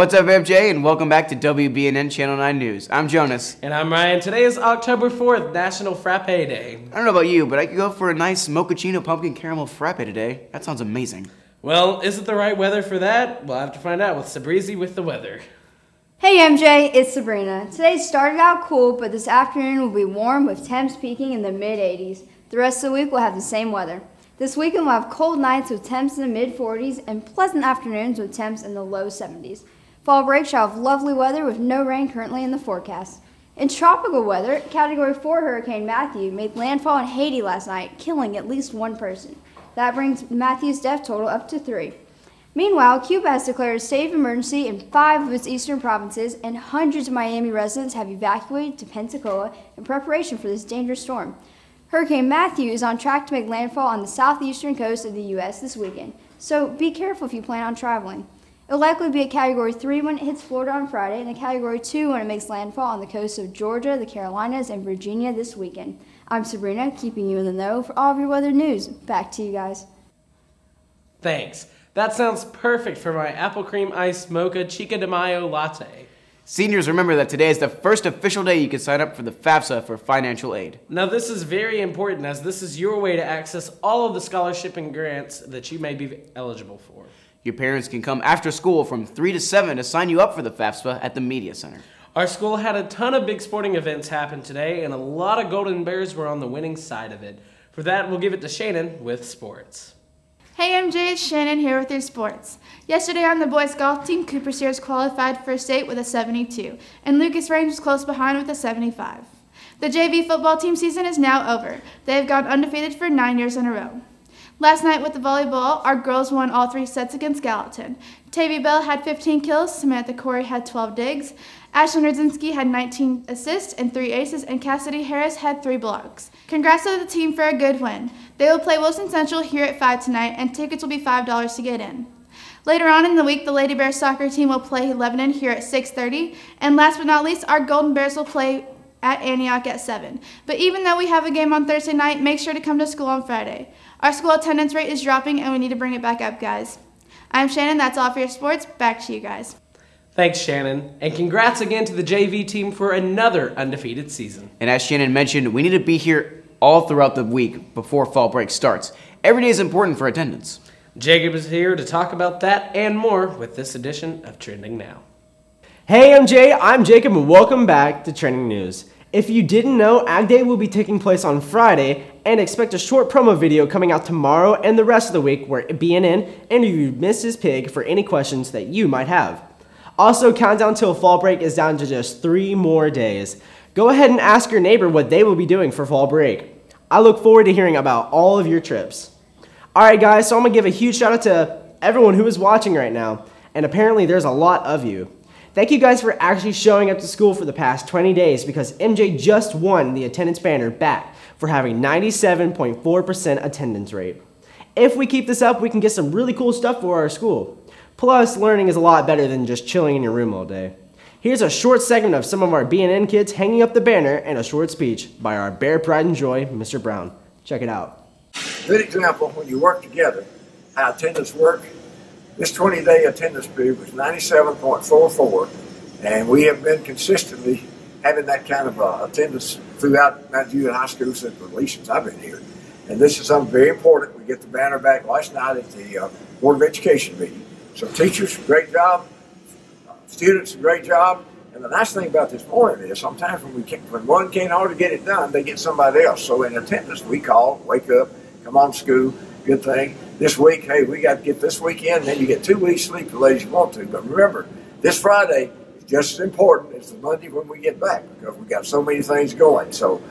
What's up, MJ, and welcome back to WBNN Channel 9 News. I'm Jonas. And I'm Ryan. Today is October 4th, National Frappe Day. I don't know about you, but I could go for a nice mochaccino pumpkin caramel frappe today. That sounds amazing. Well, is it the right weather for that? We'll have to find out with Sabrizi with the weather. Hey MJ, it's Sabrina. Today started out cool, but this afternoon will be warm with temps peaking in the mid 80s. The rest of the week will have the same weather. This weekend we'll have cold nights with temps in the mid 40s and pleasant afternoons with temps in the low 70s. Fall break shall have lovely weather with no rain currently in the forecast. In tropical weather, Category 4 Hurricane Matthew made landfall in Haiti last night, killing at least one person. That brings Matthew's death total up to three. Meanwhile, Cuba has declared a state of emergency in five of its eastern provinces, and hundreds of Miami residents have evacuated to Pensacola in preparation for this dangerous storm. Hurricane Matthew is on track to make landfall on the southeastern coast of the U.S. this weekend, so be careful if you plan on traveling. It will likely be a Category 3 when it hits Florida on Friday, and a Category 2 when it makes landfall on the coast of Georgia, the Carolinas, and Virginia this weekend. I'm Sabrina, keeping you in the know for all of your weather news. Back to you guys. Thanks. That sounds perfect for my apple cream ice mocha Chica de Mayo latte. Seniors, remember that today is the first official day you can sign up for the FAFSA for financial aid. Now, this is very important as this is your way to access all of the scholarship and grants that you may be eligible for. Your parents can come after school from 3 to 7 to sign you up for the FAFSA at the Media Center. Our school had a ton of big sporting events happen today, and a lot of Golden Bears were on the winning side of it. For that, we'll give it to Shannon with sports. Hey MJ, it's Shannon here with your sports. Yesterday on the boys golf team, Cooper Sears qualified for state with a 72, and Lucas Range was close behind with a 75. The JV football team season is now over. They have gone undefeated for nine years in a row. Last night with the volleyball, our girls won all three sets against Gallatin. Tavy Bell had 15 kills, Samantha Corey had 12 digs, Ashlyn Rudzinski had 19 assists and 3 aces, and Cassidy Harris had 3 blocks. Congrats to the team for a good win. They will play Wilson Central here at 5 tonight, and tickets will be $5 to get in. Later on in the week, the Lady Bears soccer team will play Lebanon here at 6.30, and last but not least, our Golden Bears will play at Antioch at 7. But even though we have a game on Thursday night, make sure to come to school on Friday. Our school attendance rate is dropping and we need to bring it back up, guys. I'm Shannon, that's all for your sports. Back to you guys. Thanks, Shannon. And congrats again to the JV team for another undefeated season. And as Shannon mentioned, we need to be here all throughout the week before fall break starts. Every day is important for attendance. Jacob is here to talk about that and more with this edition of Trending Now. Hey MJ, I'm Jacob and welcome back to Trending News. If you didn't know, Ag Day will be taking place on Friday and expect a short promo video coming out tomorrow and the rest of the week where BNN interviewed Mrs. Pig for any questions that you might have. Also, countdown till fall break is down to just three more days. Go ahead and ask your neighbor what they will be doing for fall break. I look forward to hearing about all of your trips. Alright guys, so I'm going to give a huge shout out to everyone who is watching right now, and apparently there's a lot of you. Thank you guys for actually showing up to school for the past 20 days because MJ just won the attendance banner back for having 97.4% attendance rate. If we keep this up, we can get some really cool stuff for our school. Plus, learning is a lot better than just chilling in your room all day. Here's a short segment of some of our BNN kids hanging up the banner and a short speech by our Bear Pride and Joy, Mr. Brown. Check it out. Good example when you work together, how attendance work this 20-day attendance period was 97.44, and we have been consistently having that kind of uh, attendance throughout Mount Juliet High School since the since I've been here. And this is something very important. We get the banner back last night at the uh, Board of Education meeting. So teachers, great job. Students, great job. And the nice thing about this morning is sometimes when we can, when one can't hardly get it done, they get somebody else. So in attendance, we call, wake up, come on to school, good thing. This week, hey, we got to get this weekend, then you get two weeks sleep, the ladies want to. But remember, this Friday is just as important as the Monday when we get back because we got so many things going. So,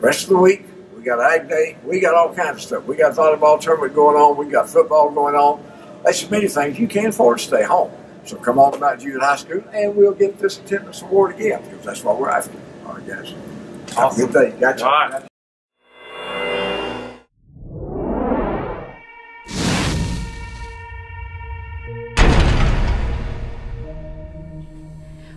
rest of the week, we got Ag Day, we got all kinds of stuff. We got volleyball tournament going on, we got football going on. That's many things. You can't afford to stay home. So come on to Mount Juliet High School, and we'll get this attendance award again because that's what we're after. All right, guys. Awesome. Good day. Gotcha. All right.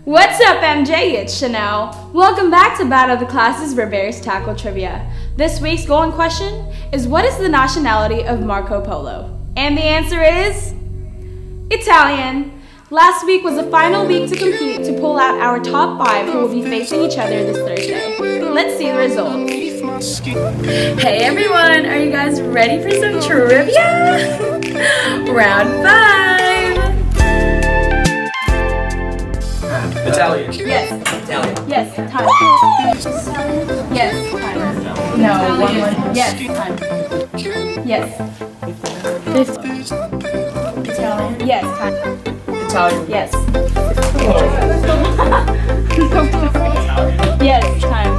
What's up, MJ? It's Chanel. Welcome back to Battle of the Classes Reverse Tackle Trivia. This week's golden question is What is the nationality of Marco Polo? And the answer is Italian. Last week was the final week to compete to pull out our top five who will be facing each other this Thursday. Let's see the results. Hey everyone, are you guys ready for some trivia? Round five. Italian. Yes. Italian. Yes. Time. Yes. Time. No. One more. Yes. Time. Yes. Italian. Yes. Time. Italian. Yes. yes. Time.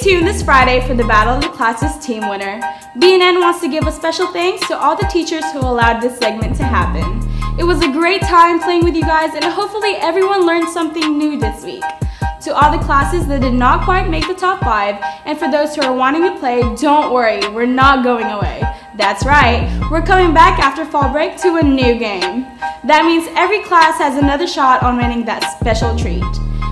Tuned this Friday for the Battle of the Classes team winner. BNN wants to give a special thanks to all the teachers who allowed this segment to happen. It was a great time playing with you guys and hopefully everyone learned something new this week. To all the classes that did not quite make the top 5, and for those who are wanting to play, don't worry, we're not going away. That's right, we're coming back after fall break to a new game. That means every class has another shot on winning that special treat.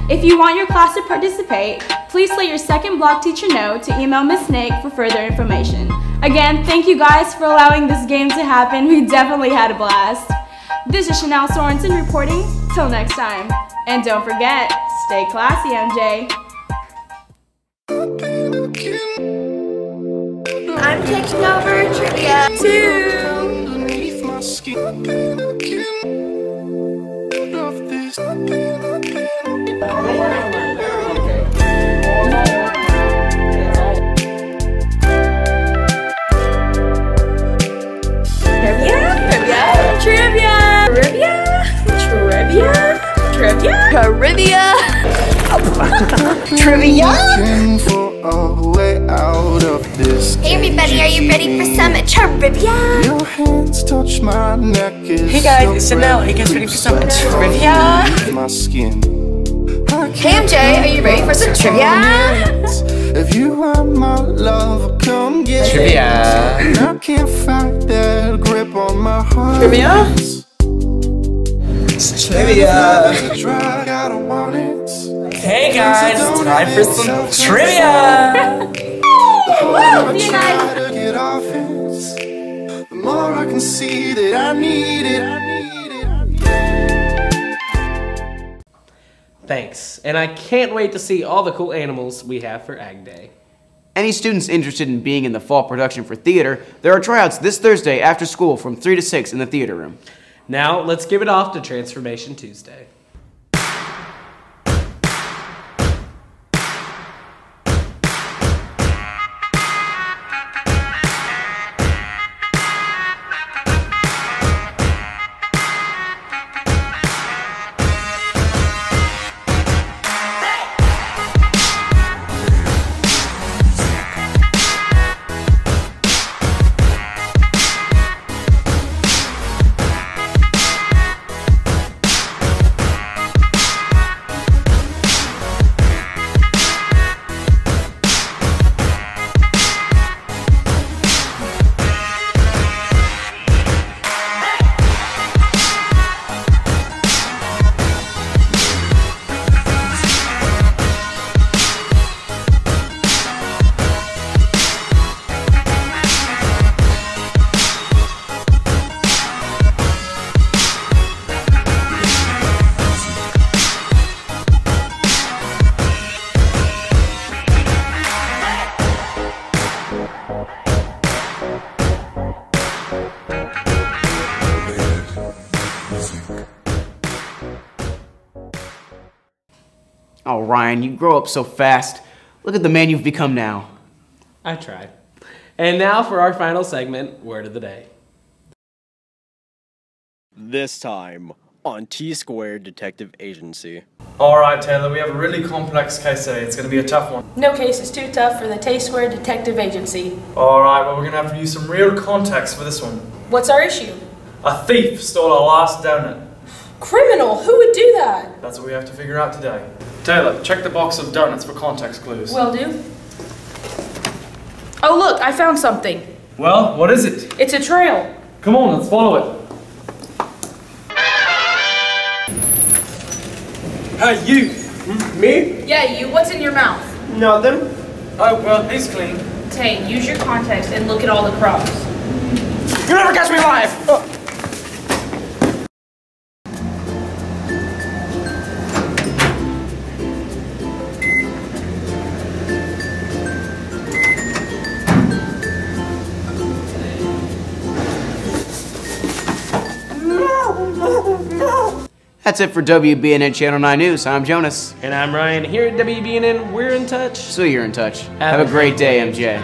If you want your class to participate, please let your second block teacher know to email Miss Snake for further information. Again, thank you guys for allowing this game to happen. We definitely had a blast. This is Chanel Sorensen reporting. Till next time. And don't forget, stay classy, MJ. I'm taking over trivia two. Of this. Hey everybody, are you ready for some trivia? Your hands touch my neck. Hey guys, it's Chanel. Are you guys ready for some trivia? My skin. Hey MJ, are you ready for some trivia? If you are my love, come get Trivia. it. And I can't fight that grip on my heart. Trivia? Trivia. It's uh, a drug, I don't want it. Hey guys, it's time for some trivia. The harder I try to get off it, the more I can see that I need it. I need it. I need it. Thanks. And I can't wait to see all the cool animals we have for Ag Day. Any students interested in being in the fall production for theater, there are tryouts this Thursday after school from 3 to 6 in the theater room. Now, let's give it off to Transformation Tuesday. Oh, Ryan, you grow up so fast. Look at the man you've become now. I tried. And now for our final segment, Word of the Day. This time on T Square Detective Agency. Alright, Taylor, we have a really complex case today. It's going to be a tough one. No case is too tough for the T Square Detective Agency. Alright, well, we're going to have to use some real context for this one. What's our issue? A thief stole our last donut. Criminal! Who would do that? That's what we have to figure out today. Taylor, check the box of donuts for context clues. Will do. Oh, look, I found something. Well, what is it? It's a trail. Come on, let's follow it. Hey, you! Me? Yeah, you. What's in your mouth? Nothing. Oh, well, he's clean. Tay, use your context and look at all the crops. You'll never catch me alive! That's it for WBNN Channel 9 News. I'm Jonas. And I'm Ryan. Here at WBNN, we're in touch. So you're in touch. Have, Have a, great day, MJ.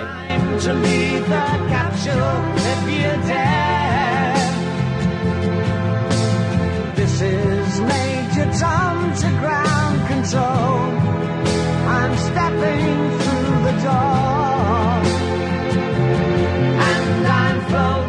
Through the door. And I'm.